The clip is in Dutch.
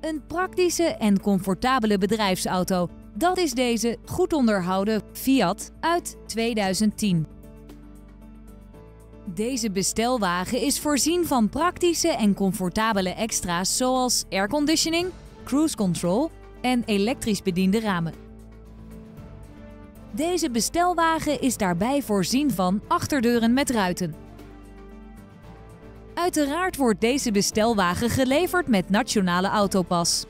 Een praktische en comfortabele bedrijfsauto. Dat is deze goed onderhouden Fiat uit 2010. Deze bestelwagen is voorzien van praktische en comfortabele extra's zoals airconditioning, cruise control en elektrisch bediende ramen. Deze bestelwagen is daarbij voorzien van achterdeuren met ruiten. Uiteraard wordt deze bestelwagen geleverd met Nationale Autopas.